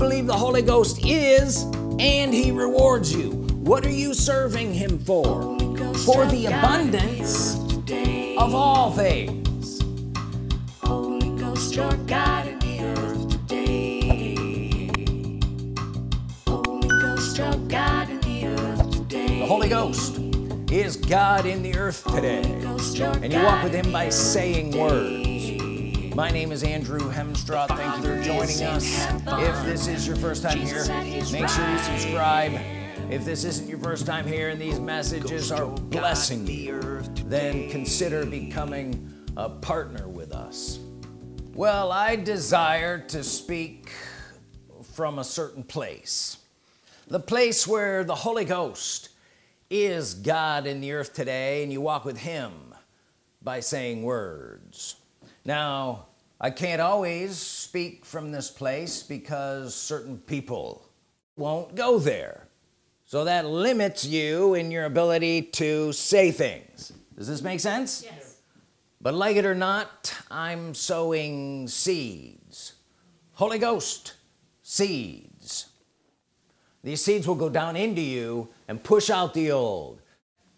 believe the Holy Ghost is and he rewards you. What are you serving him for? For the abundance of all things. Holy Ghost, your God in the earth today. Holy Ghost, your God in the earth today. the Holy Ghost is God in the earth today. And you walk with him by saying words my name is Andrew Hemstrought thank you for joining us. If this is your first time here make sure you subscribe. If this isn't your first time here and these messages are blessing you then consider becoming a partner with us. Well I desire to speak from a certain place the place where the Holy Ghost is God in the earth today and you walk with him by saying words now I can't always speak from this place because certain people won't go there. So that limits you in your ability to say things. Does this make sense? Yes. but like it or not I'm sowing seeds. Holy Ghost seeds. These seeds will go down into you and push out the old.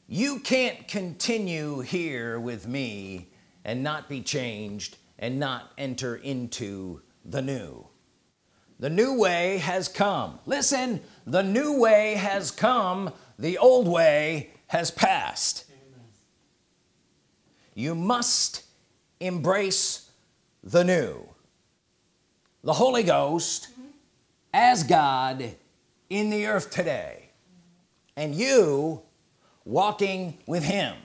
You can't continue here with me and not be changed and not enter into the new. The new way has come. Listen the new way has come. The old way has passed. You must embrace the new. The Holy Ghost as God in the earth today and you walking with him.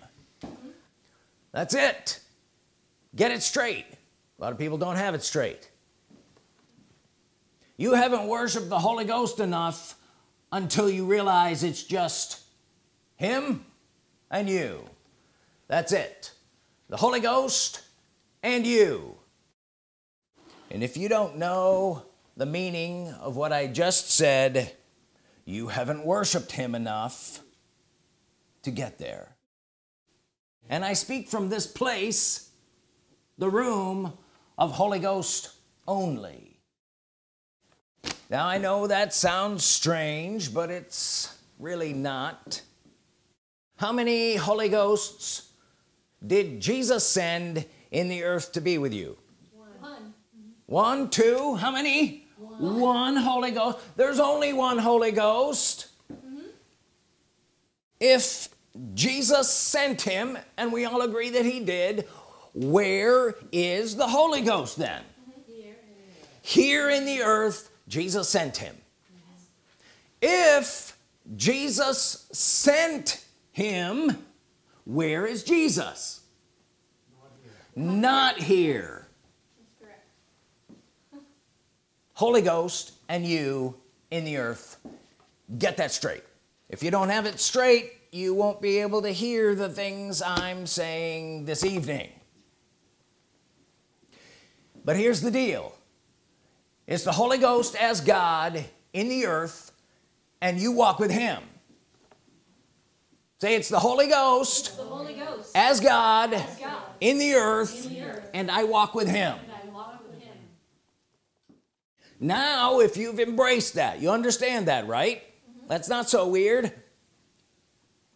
That's it get it straight. A lot of people don't have it straight. You haven't worshiped the Holy Ghost enough until you realize it's just him and you. That's it. The Holy Ghost and you. And if you don't know the meaning of what I just said you haven't worshiped him enough to get there. And I speak from this place the room of Holy Ghost only. Now I know that sounds strange but it's really not. How many Holy Ghosts did Jesus send in the earth to be with you? One. one two how many? One, Holy Ghost. There's only one Holy Ghost. Mm-hmm. If Jesus sent him and we all agree that he did where is the Holy Ghost then? Here in the earth Jesus sent him. If Jesus sent him where is Jesus? Not here. Holy Ghost and you in the earth get that straight. If you don't have it straight you won't be able to hear the things I'm saying this evening but here's the deal it's the Holy Ghost as God in the earth and you walk with him say it's the Holy Ghost The Holy Ghost. as God As God. in the earth In the earth. and I walk with him And I walk with him. now if you've embraced that you understand that right mm-hmm. that's not so weird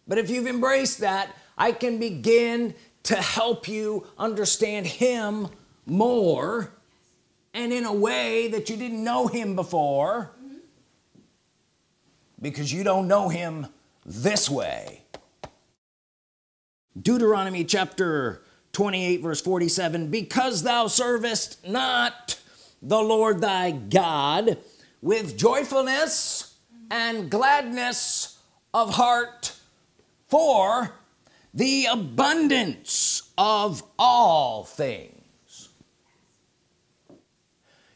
but if you've embraced that I can begin to help you understand him more and in a way that you didn't know him before because you don't know him this way. Deuteronomy chapter 28 verse 47 because thou servest not the Lord thy God with joyfulness and gladness of heart for the abundance of all things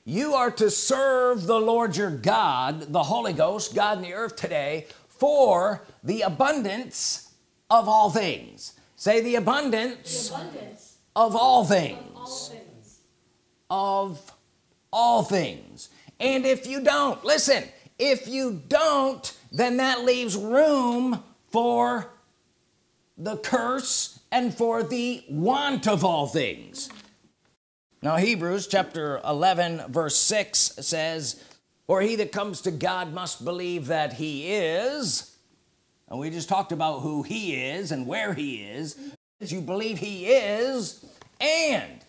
you are to serve the Lord your God the Holy Ghost God in the earth today for the abundance of all things. Say the abundance The abundance of all of all things. of all things. And if you don't listen if you don't then that leaves room for the curse and for the want of all things now Hebrews chapter 11 verse 6 says for he that comes to God must believe that he is. And we just talked about who he is and where he is. You believe he is and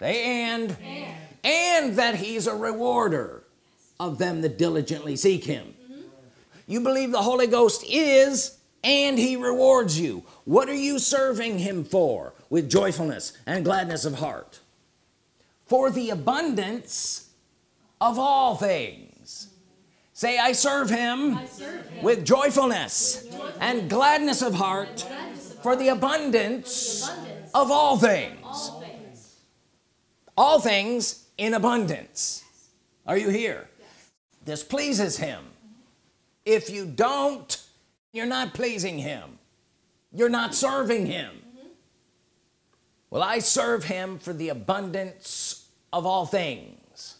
say and and, and that he's a rewarder of them that diligently seek him. You believe the Holy Ghost is and he rewards you. What are you serving him for? With joyfulness and gladness of heart for the abundance of all things say I serve him, I serve him. with joyfulness and gladness of heart Gladness of for the abundance abundance. of all things All things. all things in abundance are you here this pleases him if you don't you're not pleasing him you're not serving him well I serve him for the abundance of all things.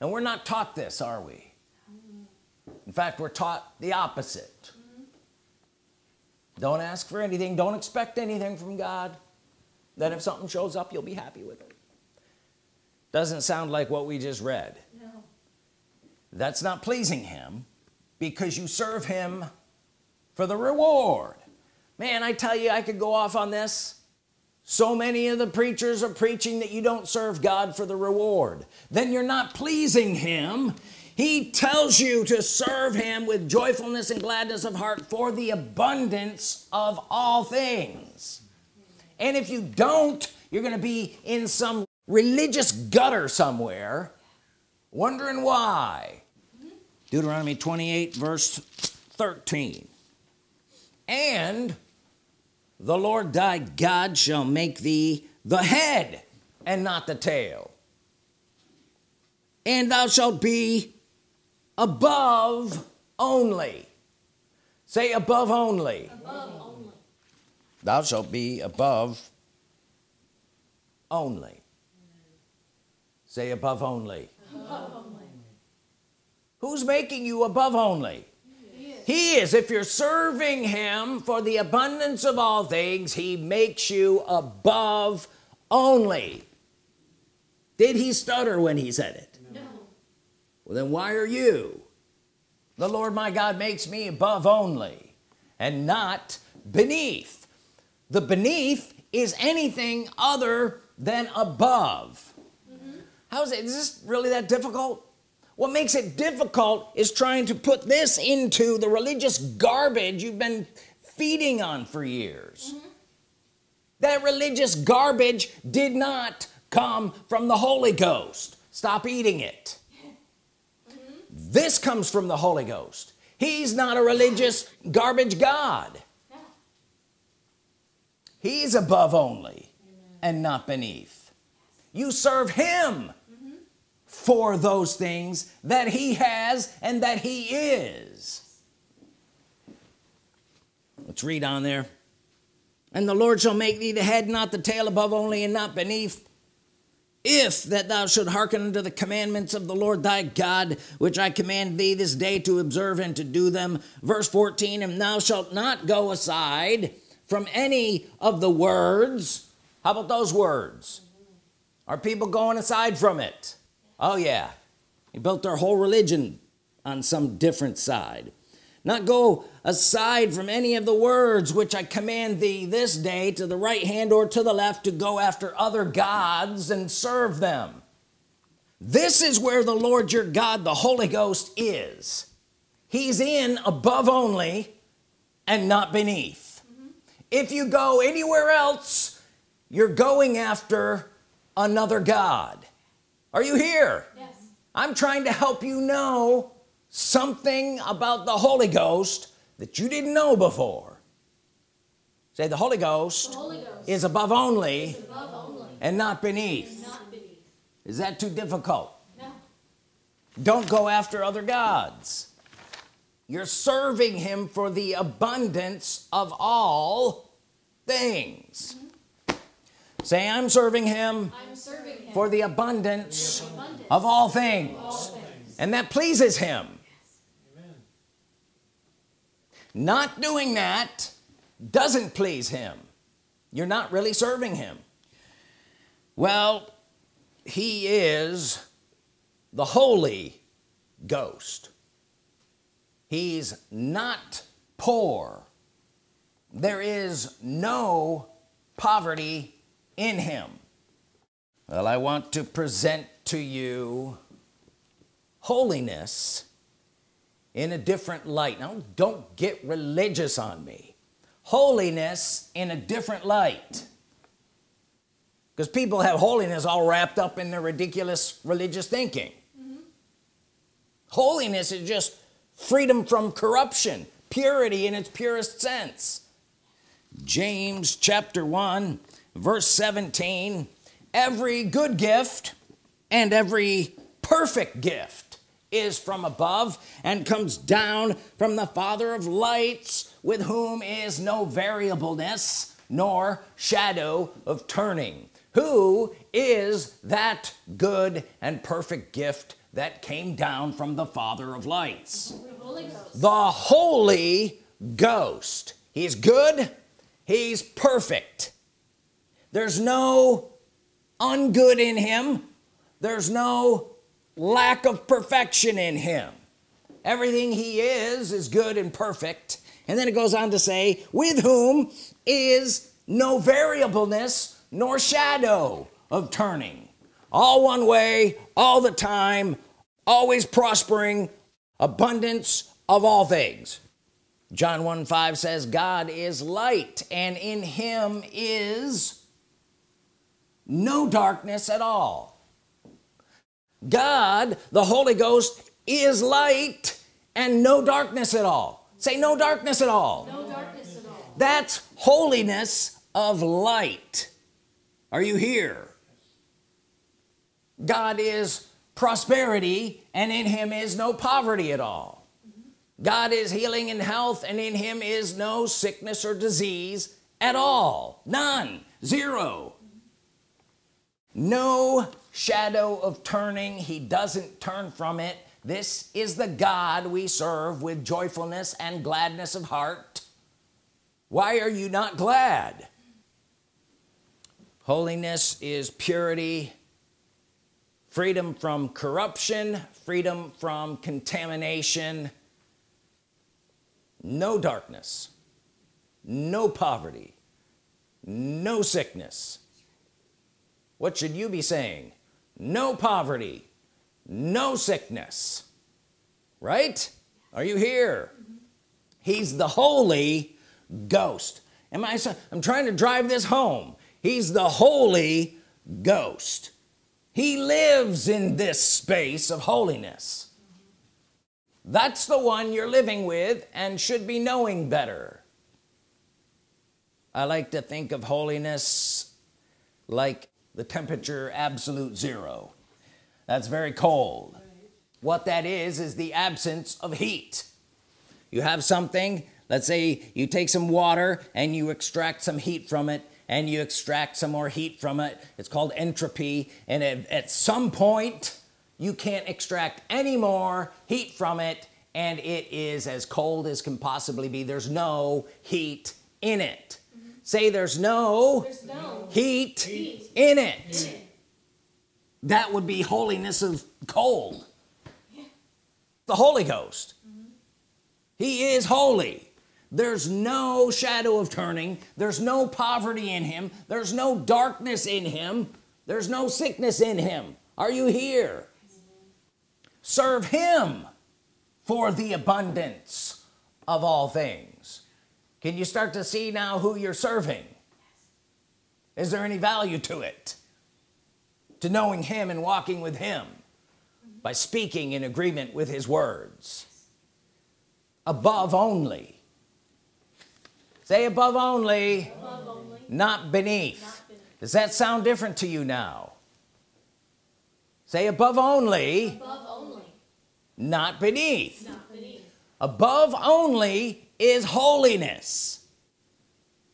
And we're not taught this are we? In fact we're taught the opposite. Don't ask for anything. Don't expect anything from God. That if something shows up you'll be happy with it. Doesn't sound like what we just read. No. that's not pleasing him because you serve him for the reward. Man I tell you I could go off on this so many of the preachers are preaching that you don't serve God for the reward. Then you're not pleasing him. He tells you to serve him with joyfulness and gladness of heart for the abundance of all things. And if you don't you're gonna be in some religious gutter somewhere wondering why. Deuteronomy 28 verse 13 and the Lord thy God shall make thee the head and not the tail. And thou shalt be above only. Say above only. Above only. thou shalt be above only. Say above only. Above only. who's making you above only He is. if you're serving him for the abundance of all things he makes you above only. Did he stutter when he said it? No. well then why are you? The Lord my God makes me above only and not beneath. The beneath is anything other than above. Mm-hmm. How is it is this really that difficult what makes it difficult is trying to put this into the religious garbage you've been feeding on for years. Mm-hmm. That religious garbage did not come from the Holy Ghost. Stop eating it. Mm-hmm. This comes from the Holy Ghost. He's not a religious garbage God. No. he's above only and not beneath. You serve him for those things that he has and that he is. Let's read on there. And the Lord shall make thee the head not the tail above only and not beneath if that thou should hearken unto the commandments of the Lord thy God which I command thee this day to observe and to do them. Verse 14 and thou shalt not go aside from any of the words. How about those words? Are people going aside from it oh yeah. He built their whole religion on some different side. Not go aside from any of the words which I command thee this day to the right hand or to the left to go after other gods and serve them. This is where the Lord your God the Holy Ghost is. He's in above only and not beneath. If you go anywhere else you're going after another God are you here Yes. I'm trying to help you know something about the Holy Ghost that you didn't know before say the Holy The Ghost Holy Ghost is above only is above only. and not beneath Not beneath. is that too difficult No. don't go after other gods you're serving him for the abundance of all things say I'm serving him I'm serving him. for the abundance abundance of all things. all things. and that pleases him. Not doing that doesn't please him. You're not really serving him. Well he is the holy Ghost. He's not poor. There is no poverty in him. Well I want to present to you holiness in a different light. Now don't get religious on me. Holiness in a different light. Because people have holiness all wrapped up in their ridiculous religious thinking. Mm-hmm. Holiness is just freedom from corruption purity in its purest sense. James chapter 1 verse 17 every good gift and every perfect gift is from above and comes down from the father of lights with whom is no variableness nor shadow of turning who is that good and perfect gift that came down from the father of lights The Holy Ghost. the Holy Ghost he's good he's perfect there's no ungood in him. There's no lack of perfection in him. Everything he is is good and perfect. And then it goes on to say with whom is no variableness nor shadow of turning. All one way all the time always prospering abundance of all things. John 1 5 says God is light and in him is no darkness at all. God the Holy Ghost is light and no darkness at all. Say no darkness at all. No darkness at all. that's holiness of light. Are you here? God is prosperity and in him is no poverty at all. God is healing and health and in him is no sickness or disease at all. None. Zero no shadow of turning. He doesn't turn from it. This is the God we serve with joyfulness and gladness of heart. Why are you not glad? Holiness is purity freedom from corruption freedom from contamination no darkness no poverty no sickness what should you be saying? No poverty no sickness right? Are you here? He's the Holy Ghost. Am I I'm trying to drive this home. He's the Holy Ghost. He lives in this space of holiness. That's the one you're living with and should be knowing better. I like to think of holiness like the temperature absolute zero. That's very cold. What that is is the absence of heat. You have something let's say you take some water and you extract some heat from it and you extract some more heat from it. It's called entropy and at, at some point you can't extract any more heat from it and it is as cold as can possibly be. There's no heat in it say there's no There's no heat, Heat. in it. That would be holiness of cold. The Holy Ghost. He is holy. There's no shadow of turning. There's no poverty in him. There's no darkness in him. There's no sickness in him. Are you here? Serve him for the abundance of all things can you start to see now who you're serving? Is there any value to it? To knowing him and walking with him by speaking in agreement with his words. Above only. Say above only. Above only. not beneath. Not beneath. does that sound different to you now? Say above only. Above only. not beneath. Not beneath. above only is holiness.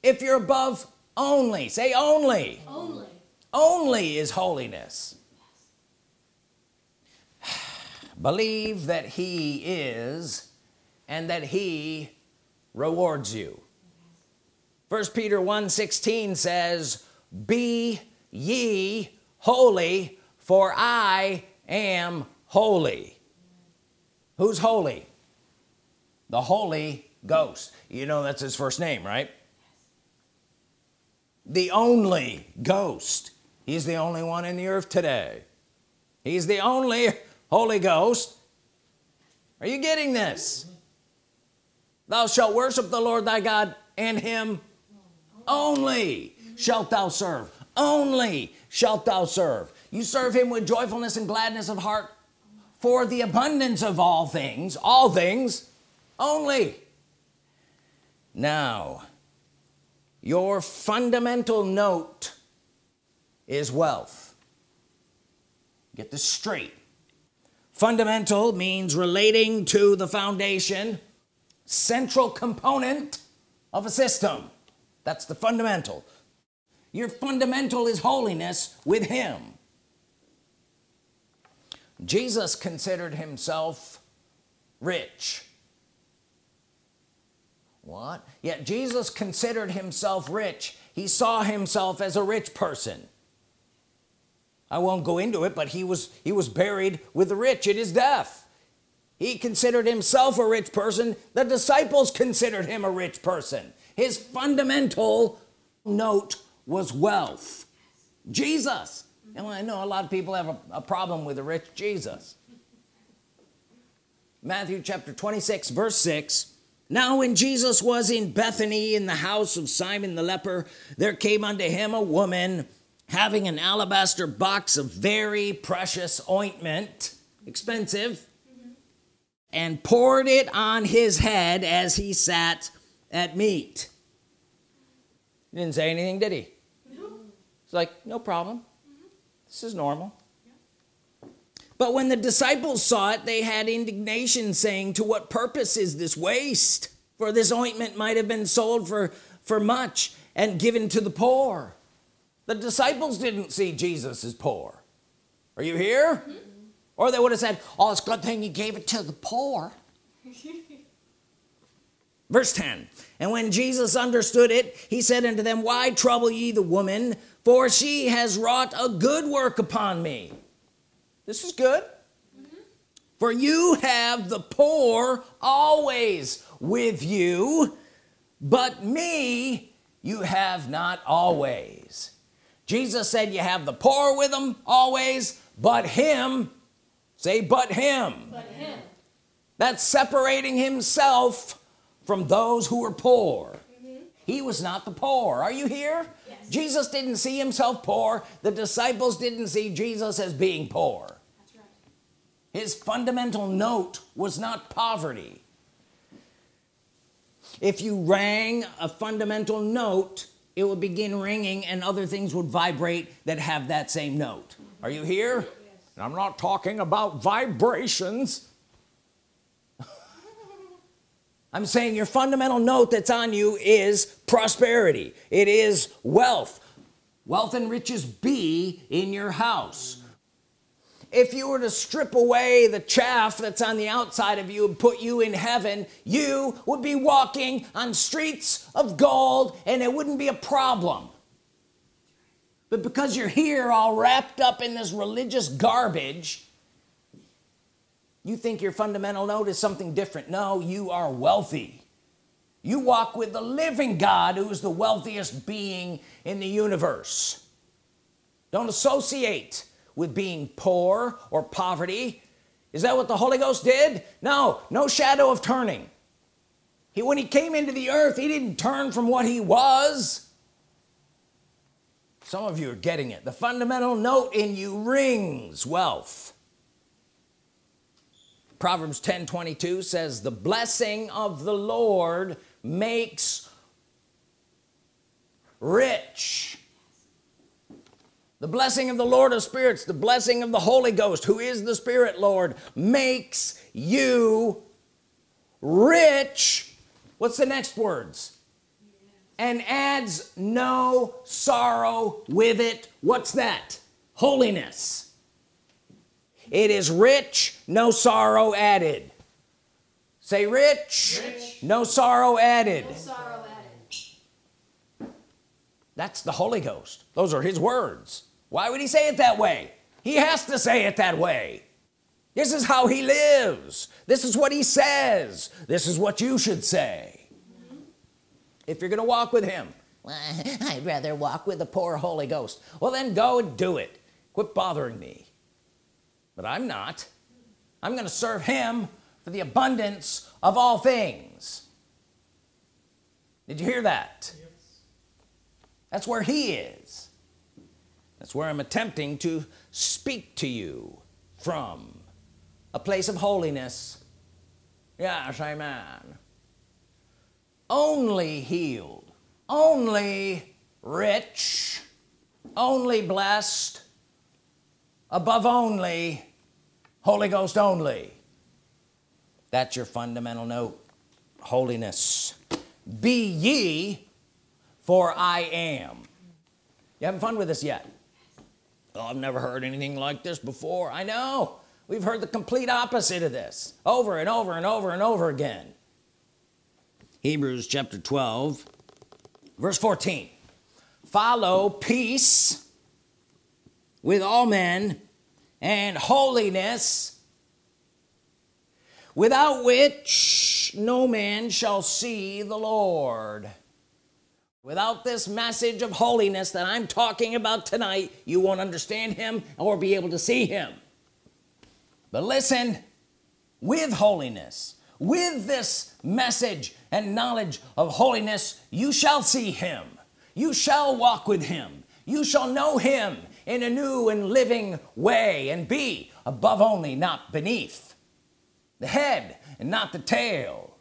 If you're above only say only. Only. only is holiness. Believe that he is and that he rewards you. First Peter 1 16 says be ye holy for I am holy. Who's holy? The Holy Ghost. You know that's his first name right? The only ghost. He's the only one in the earth today. He's the only Holy Ghost. Are you getting this? Thou shalt worship the Lord thy God and him only shalt thou serve. Only shalt thou serve. You serve him with joyfulness and gladness of heart for the abundance of all things all things only now your fundamental note is wealth. Get this straight. Fundamental means relating to the foundation central component of a system. That's the fundamental. Your fundamental is holiness with him. Jesus considered himself rich what? Yet Jesus considered himself rich. He saw himself as a rich person. I won't go into it but he was he was buried with the rich at his death. He considered himself a rich person. The disciples considered him a rich person. His fundamental note was wealth. Jesus. And I know a lot of people have a, a problem with the rich Jesus. Matthew chapter 26 verse 6 now when Jesus was in Bethany in the house of Simon the leper there came unto him a woman having an alabaster box of very precious ointment expensive and poured it on his head as he sat at meat. He didn't say anything did he? It's like no problem. This is normal but when the disciples saw it they had indignation saying to what purpose is this waste? For this ointment might have been sold for for much and given to the poor. The disciples didn't see Jesus as poor. Are you here? Or they would have said oh it's a good thing you gave it to the poor. Verse 10 and when Jesus understood it he said unto them why trouble ye the woman? For she has wrought a good work upon me this is good. For you have the poor always with you but me you have not always. Jesus said you have the poor with them always but him say but him. But him. that's separating himself from those who are poor. Mm-hmm. He was not the poor. Are you here? Yes. Jesus didn't see himself poor. The disciples didn't see Jesus as being poor. His fundamental note was not poverty. If you rang a fundamental note it would begin ringing and other things would vibrate that have that same note. Are you here? And I'm not talking about vibrations. I'm saying your fundamental note that's on you is prosperity. It is wealth. Wealth and riches be in your house if you were to strip away the chaff that's on the outside of you and put you in heaven you would be walking on streets of gold and it wouldn't be a problem. But because you're here all wrapped up in this religious garbage you think your fundamental note is something different. No you are wealthy. You walk with the living God who's the wealthiest being in the universe. Don't associate with being poor or poverty. Is that what the Holy Ghost did? No no shadow of turning. He when he came into the earth he didn't turn from what he was. Some of you are getting it. The fundamental note in you rings wealth. Proverbs 10 22 says the blessing of the Lord makes rich the blessing of the Lord of spirits the blessing of the Holy Ghost who is the Spirit Lord makes you rich. What's the next words? And adds no sorrow with it. What's that? Holiness. It is rich no sorrow added. Say rich, no sorrow added. Sorrow added. that's the Holy Ghost. Those are his words why would he say it that way? He has to say it that way. This is how he lives. This is what he says. This is what you should say. If you're gonna walk with him "Well, I'd rather walk with the poor Holy Ghost. Well then go and do it. Quit bothering me. But I'm not. I'm gonna serve him for the abundance of all things. Did you hear that? That's where he is that's where I'm attempting to speak to you from a place of holiness. Yes amen only healed only rich only blessed above only Holy Ghost only. That's your fundamental note. Holiness. Be ye for I am. You having fun with this yet oh I've never heard anything like this before. I know. We've heard the complete opposite of this over and over and over and over again. Hebrews chapter 12 verse 14 follow peace with all men and holiness without which no man shall see the Lord without this message of holiness that I'm talking about tonight you won't understand him or be able to see him. But listen with holiness with this message and knowledge of holiness you shall see him. You shall walk with him. You shall know him in a new and living way and be above only not beneath. The head and not the tail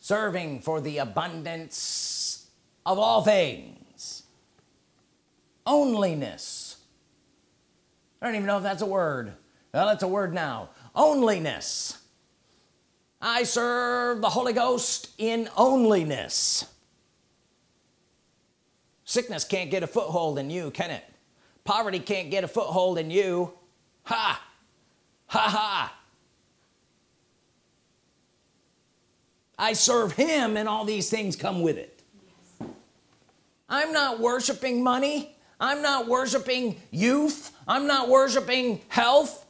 serving for the abundance of all things. Onlyness. I don't even know if that's a word. Well that's a word now. Onlyness. I serve the Holy Ghost in onlyness. Sickness can't get a foothold in you can it? Poverty can't get a foothold in you. Ha! Ha ha! I serve him and all these things come with it I'm not worshiping money. I'm not worshiping youth. I'm not worshiping health.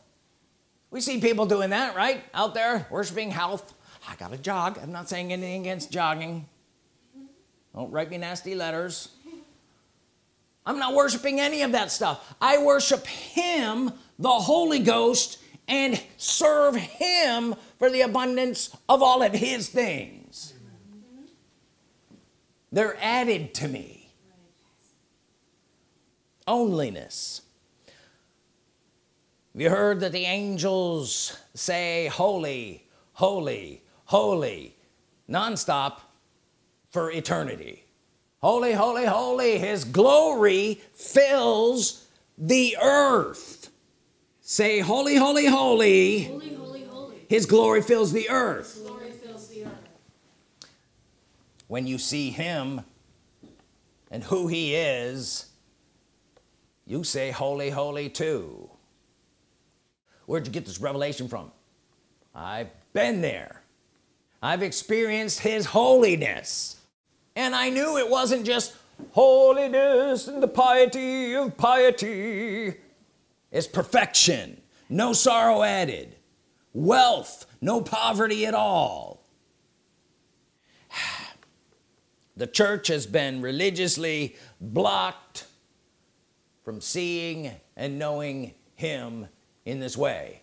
We see people doing that right? Out there worshiping health. I gotta jog. I'm not saying anything against jogging. Don't write me nasty letters. I'm not worshiping any of that stuff. I worship him the Holy Ghost and serve him for the abundance of all of his things. They're added to me onlyness have you heard that the angels say holy holy holy nonstop for eternity holy holy holy his glory fills the earth say holy holy holy Holy, holy, holy. his glory fills the earth Glory fills the earth. when you see him and who he is you say holy holy too. Where'd you get this revelation from? I've been there. I've experienced his holiness. And I knew it wasn't just holiness and the piety of piety. It's perfection. No sorrow added. Wealth. No poverty at all. The church has been religiously blocked from seeing and knowing him in this way.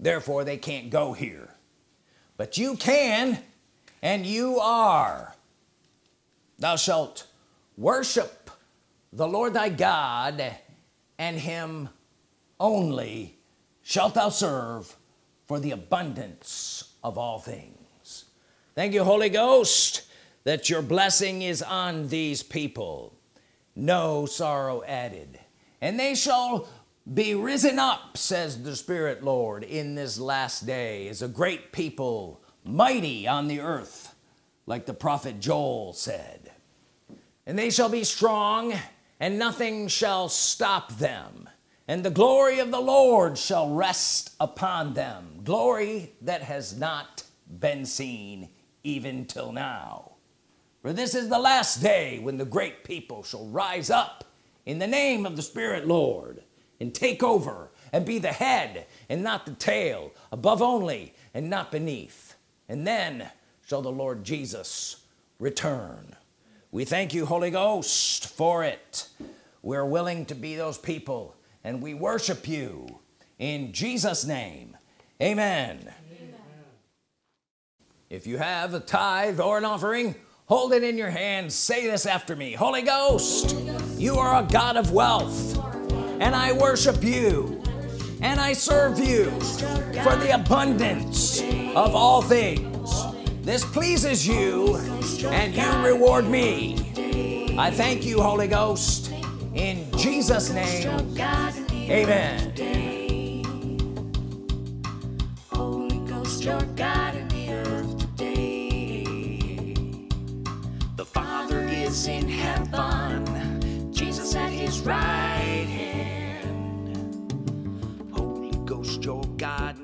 Therefore they can't go here. But you can and you are. Thou shalt worship the Lord thy God and him only shalt thou serve for the abundance of all things. Thank you Holy Ghost that your blessing is on these people no sorrow added. And they shall be risen up says the Spirit Lord in this last day as a great people mighty on the earth like the prophet Joel said. And they shall be strong and nothing shall stop them. And the glory of the Lord shall rest upon them. Glory that has not been seen even till now for this is the last day when the great people shall rise up in the name of the Spirit Lord and take over and be the head and not the tail above only and not beneath. And then shall the Lord Jesus return. We thank you Holy Ghost for it. We're willing to be those people and we worship you in Jesus name. Amen, amen. if you have a tithe or an offering hold it in your hand say this after me. Holy Ghost, Holy Ghost. you are a God of wealth and I worship you and I serve you for the abundance of all things. This pleases you and you reward me. I thank you Holy Ghost in Jesus name. Amen your God